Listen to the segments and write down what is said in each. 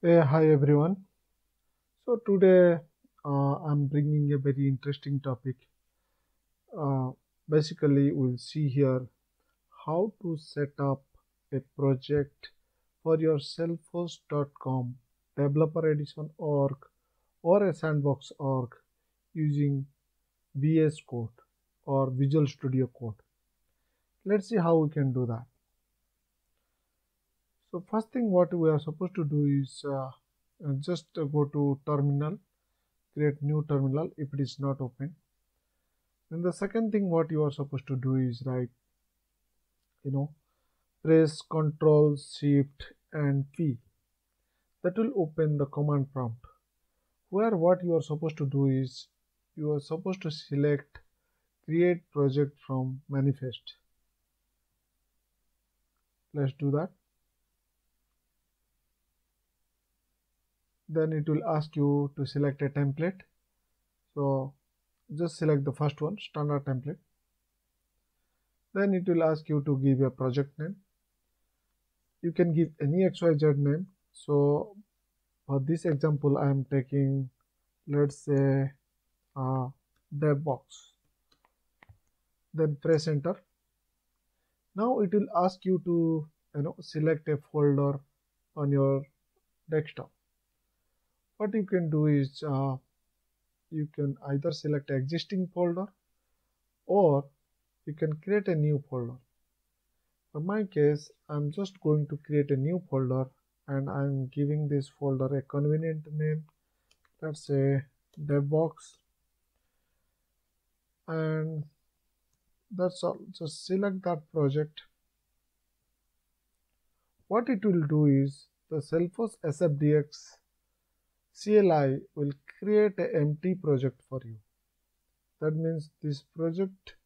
Hey, hi everyone. So today uh, I'm bringing a very interesting topic. Uh, basically, we'll see here how to set up a project for your Salesforce.com developer edition org or a sandbox org using VS Code or Visual Studio Code. Let's see how we can do that. So first thing what we are supposed to do is uh, uh, just go to terminal, create new terminal if it is not open. Then the second thing what you are supposed to do is write, you know, press Control Shift and P. That will open the command prompt. Where what you are supposed to do is you are supposed to select create project from manifest. Let's do that. Then it will ask you to select a template. So just select the first one standard template. Then it will ask you to give a project name. You can give any xyz name. So for this example i am taking let's say uh, dev box. Then press enter. Now it will ask you to you know select a folder on your desktop what you can do is uh, you can either select existing folder or you can create a new folder. For my case i'm just going to create a new folder and i'm giving this folder a convenient name. Let's say devbox and that's all. Just select that project. What it will do is the Salesforce SFDX CLI will create an empty project for you. That means this project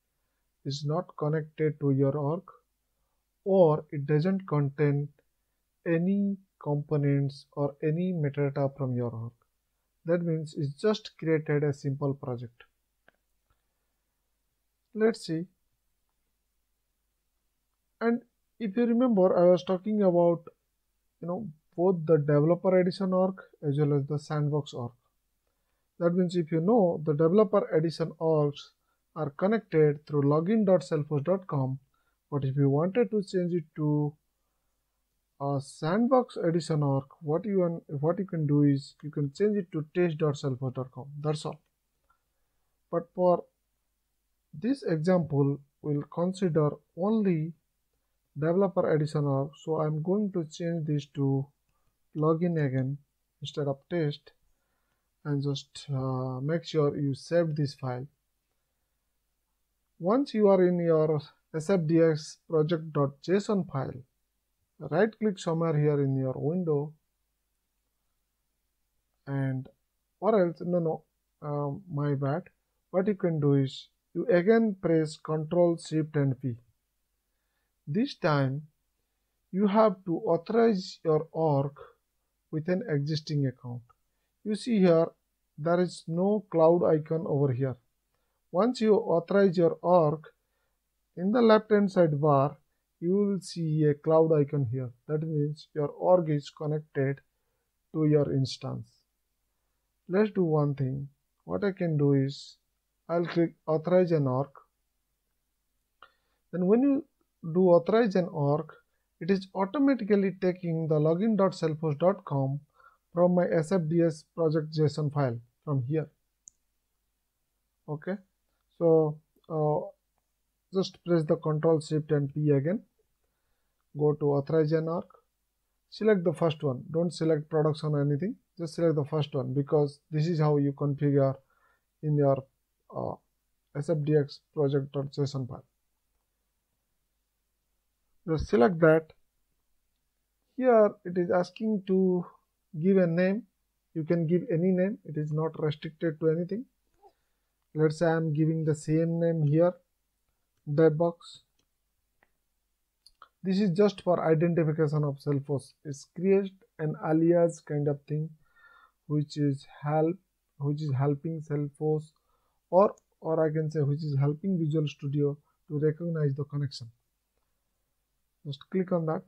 is not connected to your org or it doesn't contain any components or any metadata from your org. That means it's just created a simple project. Let's see. And if you remember, I was talking about, you know, both the developer edition org as well as the sandbox org. That means if you know the developer edition orgs are connected through login.salesforce.com, but if you wanted to change it to a sandbox edition org, what you what you can do is you can change it to test.salesforce.com. That's all. But for this example, we'll consider only developer edition org. So I'm going to change this to login again instead of test and just uh, make sure you save this file. Once you are in your sfdx project.json file right click somewhere here in your window and or else no no uh, my bad. What you can do is you again press ctrl shift and p. This time you have to authorize your org with an existing account. You see here, there is no cloud icon over here. Once you authorize your org, in the left hand side bar, you will see a cloud icon here. That means your org is connected to your instance. Let's do one thing. What I can do is, I'll click authorize an org. Then when you do authorize an org, it is automatically taking the login.salesforce.com from my sfdx project json file from here. Okay? So uh, just press the control shift and p again. Go to authorize an org select the first one. Don't select production or anything. Just select the first one because this is how you configure in your uh, sfdx project.json file just select that. Here it is asking to give a name. You can give any name. It is not restricted to anything. Let's say i'm giving the same name here that box. this is just for identification of Salesforce it's create an alias kind of thing which is help which is helping Salesforce or or I can say which is helping Visual Studio to recognize the connection just click on that.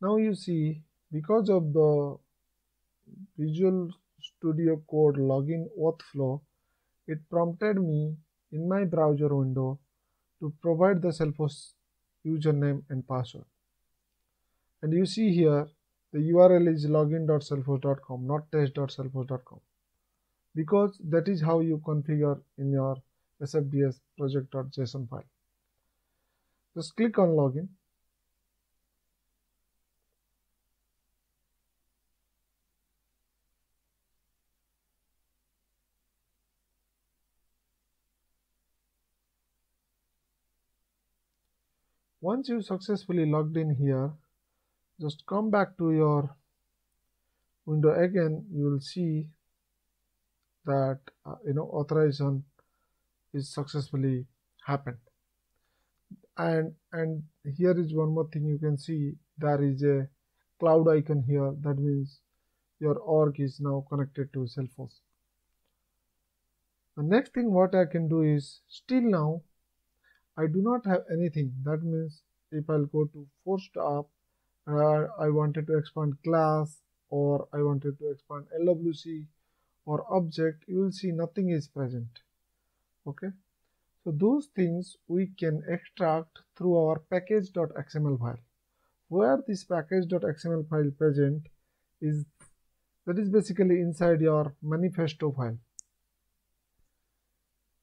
Now you see because of the Visual Studio Code login workflow it prompted me in my browser window to provide the Salesforce username and password. And you see here the URL is login.salesforce.com not test.salesforce.com because that is how you configure in your SFDX project.json file. Just click on login. Once you successfully logged in here, just come back to your window again, you will see that uh, you know authorization is successfully happened. And and here is one more thing you can see. There is a cloud icon here. That means your org is now connected to Salesforce. The next thing what I can do is still now I do not have anything. That means if I'll go to force-app uh, I wanted to expand class or I wanted to expand LWC or object you will see nothing is present okay? So those things we can extract through our package.xml file. Where this package.xml file present is that is basically inside your manifesto file.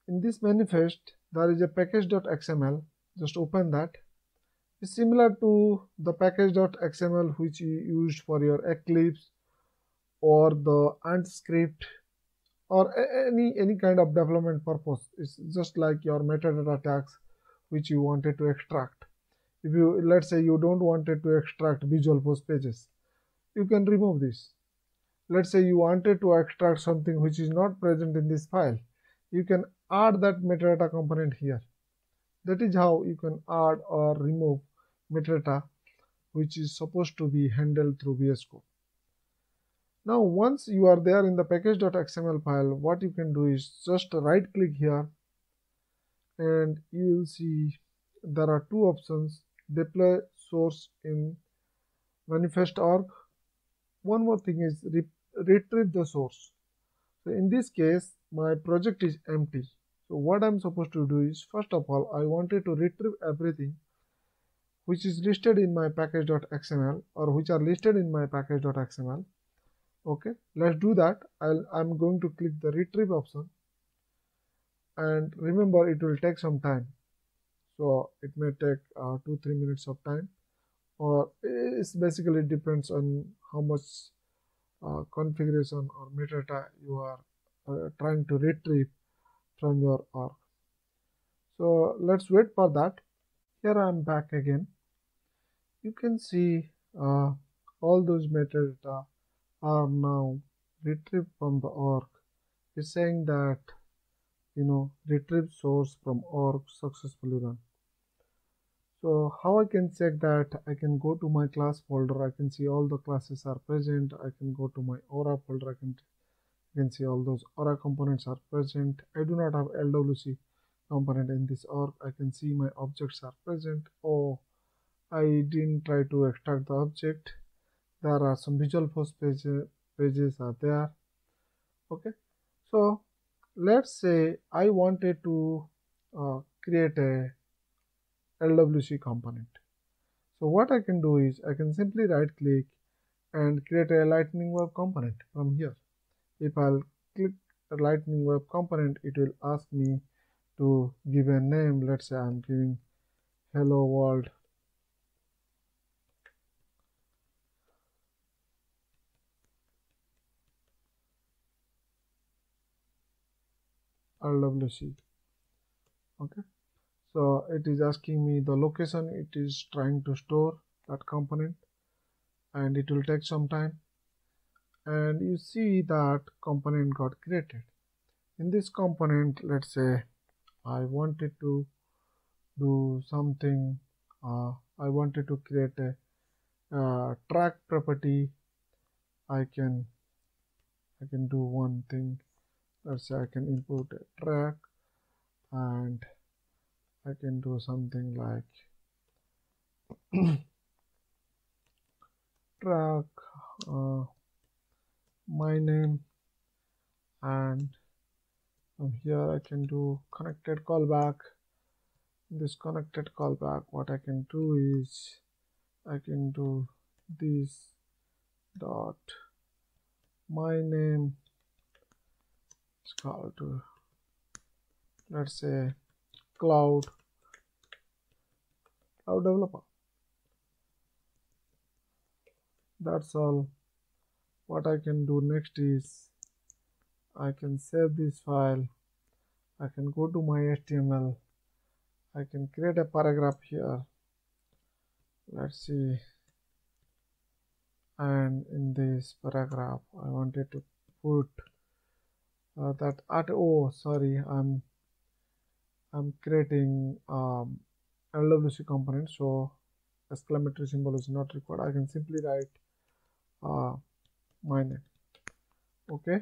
In this manifest there is a package.xml just open that. It's similar to the package.xml which you used for your eclipse or the ant script or any any kind of development purpose. It's just like your metadata tags which you wanted to extract. If you let's say you don't wanted to extract Visualforce pages you can remove this. Let's say you wanted to extract something which is not present in this file you can add that metadata component here. That is how you can add or remove metadata which is supposed to be handled through VS Code now once you are there in the package.xml file what you can do is just right click here and you will see there are two options. Deploy source in manifest manifest.org one more thing is re retrieve the source. So in this case my project is empty. So what i'm supposed to do is first of all i wanted to retrieve everything which is listed in my package.xml or which are listed in my package.xml okay let's do that. I'll, i'm going to click the retrieve option. And remember it will take some time. So it may take uh, two three minutes of time. Or it basically depends on how much uh, configuration or metadata you are uh, trying to retrieve from your org. So let's wait for that. Here i'm back again. You can see uh, all those metadata are now retrieved from the org. Is saying that you know retrieve source from org successfully run. So how I can check that? I can go to my class folder. I can see all the classes are present. I can go to my aura folder. I can, I can see all those aura components are present. I do not have LWC component in this org. I can see my objects are present. Oh I didn't try to extract the object there are some Visualforce pages, pages are there. Okay. So let's say I wanted to uh, create a LWC component. So what I can do is I can simply right click and create a lightning web component from here. If I'll click lightning web component it will ask me to give a name. Let's say I'm giving hello world LWC okay? So it is asking me the location. It is trying to store that component. And it will take some time. And you see that component got created. In this component let's say I wanted to do something uh, I wanted to create a uh, track property. I can I can do one thing let's say I can import a track and I can do something like track uh, my name and from here I can do connected callback. This connected callback what I can do is I can do this dot my name is called to let's say cloud. Cloud developer. That's all. What I can do next is I can save this file. I can go to my HTML I can create a paragraph here. Let's see. And in this paragraph I wanted to put uh, that at oh sorry I'm I'm creating um, LWC component so exclamatory symbol is not required. I can simply write uh, my name. Okay?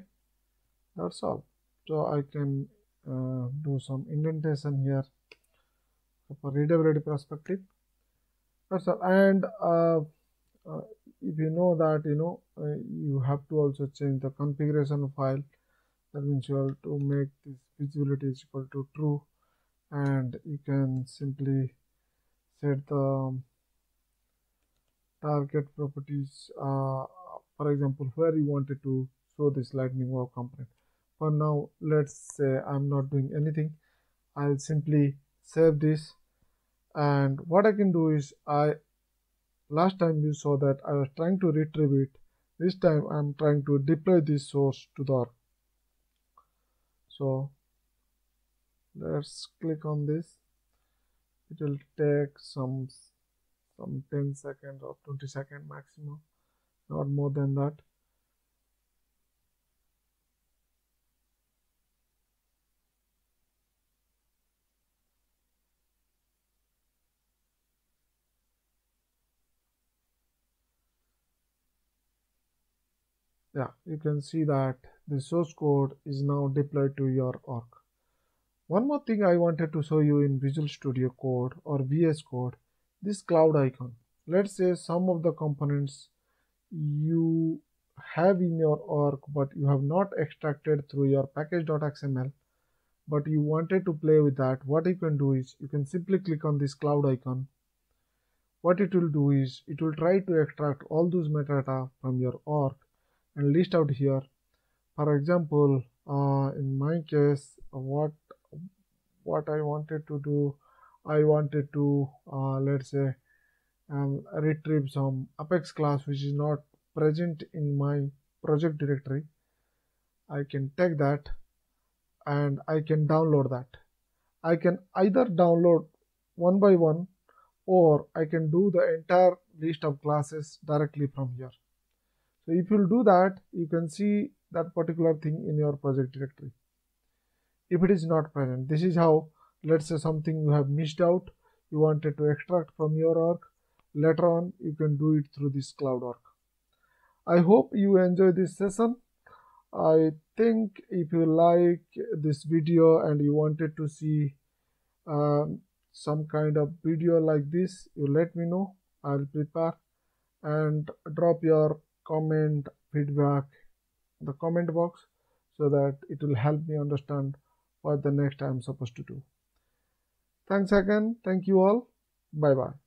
That's all. So I can uh, do some indentation here for readability perspective. That's all. And uh, uh, if you know that you know uh, you have to also change the configuration file that means you have to make this visibility is equal to true. And you can simply set the target properties uh, for example where you wanted to show this lightning wow component. For now let's say I'm not doing anything. I'll simply save this. And what I can do is I last time you saw that I was trying to retrieve it. This time I'm trying to deploy this source to the so let's click on this. It will take some some 10 seconds or 20 second maximum not more than that yeah you can see that the source code is now deployed to your org. One more thing I wanted to show you in Visual Studio Code or VS Code this cloud icon. Let's say some of the components you have in your org but you have not extracted through your package.xml but you wanted to play with that what you can do is you can simply click on this cloud icon. What it will do is it will try to extract all those metadata from your org and list out here. For example uh, in my case what what I wanted to do I wanted to uh, let's say um, retrieve some apex class which is not present in my project directory. I can take that and I can download that. I can either download one by one or I can do the entire list of classes directly from here so if you do that, you can see that particular thing in your project directory. If it is not present, this is how, let's say something you have missed out, you wanted to extract from your org, later on you can do it through this cloud org. I hope you enjoy this session. I think if you like this video and you wanted to see um, some kind of video like this, you let me know. I'll prepare and drop your comment feedback the comment box so that it will help me understand what the next I'm supposed to do. Thanks again. Thank you all. Bye bye.